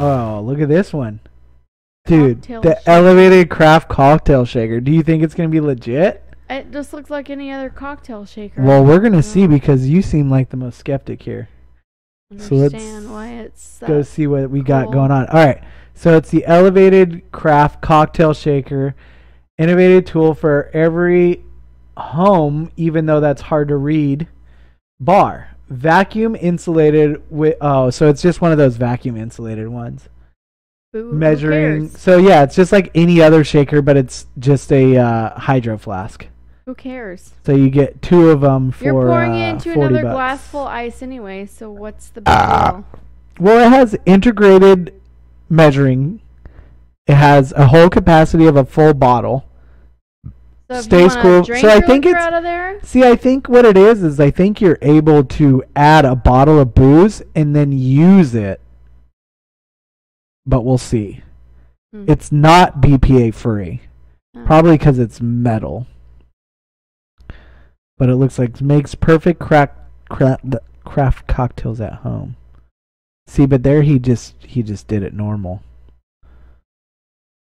Oh, this one. Dude, Cocktail the shaker. elevated craft cocktail shaker. Do you think it's going to be legit? It just looks like any other cocktail shaker. Well, we're going to see because you seem like the most skeptic here. so let's why it's Go see what we got going on. All right. So it's the elevated craft cocktail shaker, innovative tool for every home, even though that's hard to read. Bar vacuum insulated with oh, so it's just one of those vacuum insulated ones. Boo, who Measuring. cares? So yeah, it's just like any other shaker, but it's just a uh, hydro flask. Who cares? So you get two of them for You're pouring uh, it into 40 another bucks. glass full ice anyway, so what's the big Ah. deal? Well, it has integrated measuring. It has a whole capacity of a full bottle. So stays cool. So I think it's- out of there. See, I think what it is is I think you're able to add a bottle of booze and then use it. But we'll see. Hmm. It's not BPA free. Oh. Probably because it's metal. But it looks like it makes perfect crack, craft, craft cocktails at home. See, but there he just he just did it normal.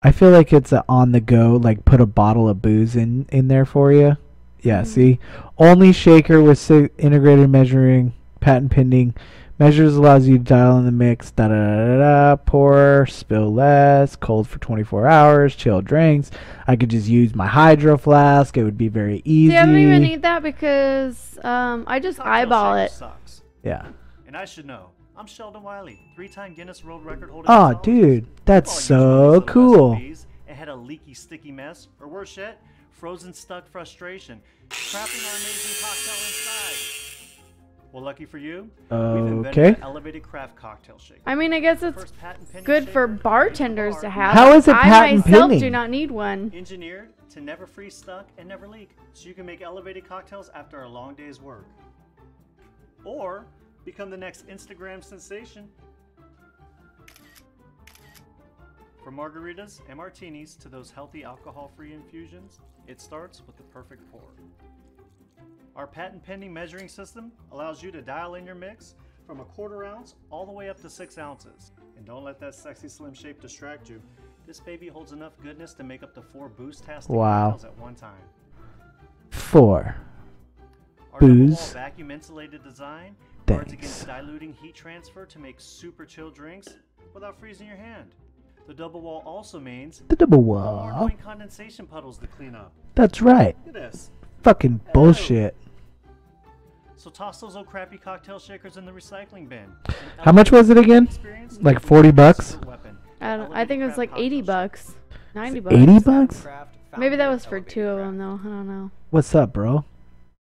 I feel like it's a on the go, like put a bottle of booze in in there for you. Yeah, Mhm. see, only shaker with si- integrated measuring, patent pending. Measures allows you to dial in the mix. Da da da da. da pour, spill less. Cold for 24 hours. Chill drinks. I could just use my hydro flask. It would be very easy. See, I don't even need that because um, I just Cocktail eyeball it. Sucks. yeah. And I should know. I'm Sheldon Wiley, three-time Guinness World Record holder. Oh, dude, that's so cool. recipes And had a leaky, sticky mess, or worse yet, frozen, stuck frustration, trapping our amazing cocktail inside. Well, lucky for you, we've invented Okay. elevated craft cocktail shaker. I mean, I guess it's good for bartenders to have. How is it I patent myself do not need one. Engineered to never freeze stuck and never leak, so you can make elevated cocktails after a long day's work. Or become the next Instagram sensation. From margaritas and martinis to those healthy alcohol free infusions, it starts with the perfect pour. Our patent pending measuring system allows you to dial in your mix from a quarter ounce all the way up to six ounces. And don't let that sexy slim shape distract you. This baby holds enough goodness to make up to four boost tastic Wow. at one time. Four. Our Booze. vacuum insulated design guards Thanks. against diluting heat transfer to make super chill drinks without freezing your hand. The double wall also means The double no more wall. annoying condensation puddles to clean up. That's right. Look at this. Fucking bullshit. So toss those old crappy cocktail shakers in the recycling bin. How much was it again? Like 40 bucks? I, don't, I think it was like 80 bucks. 90 bucks. 80 bucks? Maybe that was for two of them, though. I don't know. What's up, bro?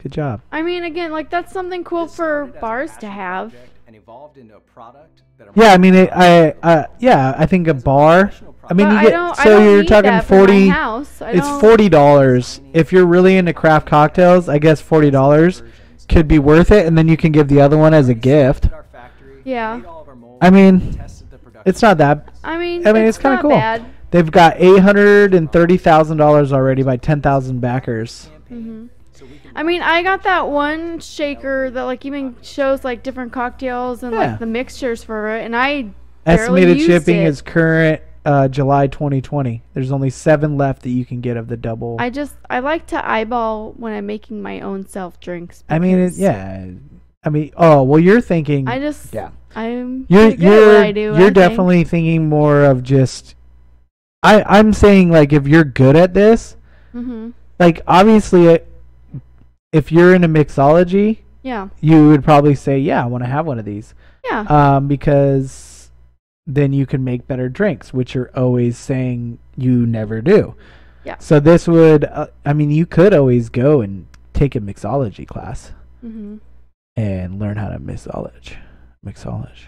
Good job. I mean, again, like that's something cool This for started as a bars to have. And evolved into a product that Yeah, I mean, it, I, uh, yeah, I think a bar. I mean, But you get I so don't you're talking that for my forty. house. It's forty dollars if you're really into craft cocktails. I guess forty dollars could be worth it, and then you can give the other one as a gift. Yeah. I mean, it's not that. I mean, I mean, it's, kind of cool. bad. They've got eight hundred and thirty thousand dollars already by ten thousand backers. hmm I mean, I got that one shaker that like even shows like different cocktails and Yeah. like the mixtures for it, and I barely Estimated used shipping it. is current uh, July 2020. There's only seven left that you can get of the double. I just I like to eyeball when I'm making my own self drinks. I mean, it, yeah. I mean, oh well, you're thinking. I just yeah. I'm You're good you're what I do. You're think. definitely thinking more of just. I I'm saying like if you're good at this, Mhm. like obviously, it, if you're into mixology, Yeah. you would probably say, yeah, I want to have one of these, Yeah. um, because then you can make better drinks, which you're always saying you never do. Yeah. So this would, uh, I mean, you could always go and take a mixology class mhm. and learn how to mixology. Mixology.